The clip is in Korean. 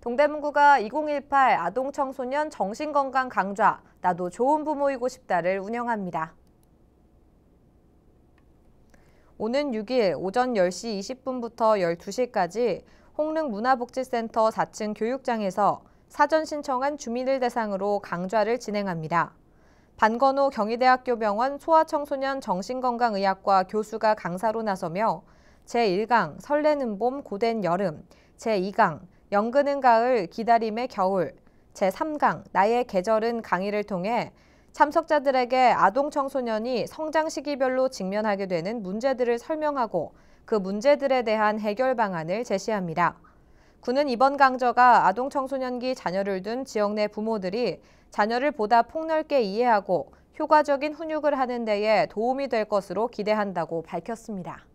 동대문구가 2018 아동 청소년 정신건강 강좌 나도 좋은 부모이고 싶다를 운영합니다. 오는 6일 오전 10시 20분부터 12시까지 홍릉문화복지센터 4층 교육장에서 사전 신청한 주민을 대상으로 강좌를 진행합니다. 반건호 경희대학교 병원 소아청소년 정신건강의학과 교수가 강사로 나서며 제1강 설레는 봄 고된 여름, 제2강 연근은 가을 기다림의 겨울, 제3강 나의 계절은 강의를 통해 참석자들에게 아동 청소년이 성장 시기별로 직면하게 되는 문제들을 설명하고 그 문제들에 대한 해결 방안을 제시합니다. 군은 이번 강좌가 아동 청소년기 자녀를 둔 지역 내 부모들이 자녀를 보다 폭넓게 이해하고 효과적인 훈육을 하는 데에 도움이 될 것으로 기대한다고 밝혔습니다.